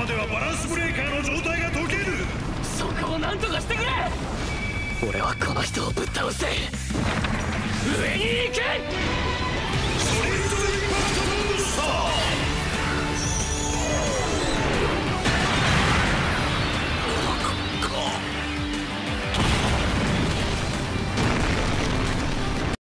まではバランスブレーカーの状態が解ける。そこを何とかしてくれ。俺はこの人をぶっ倒して上に行け。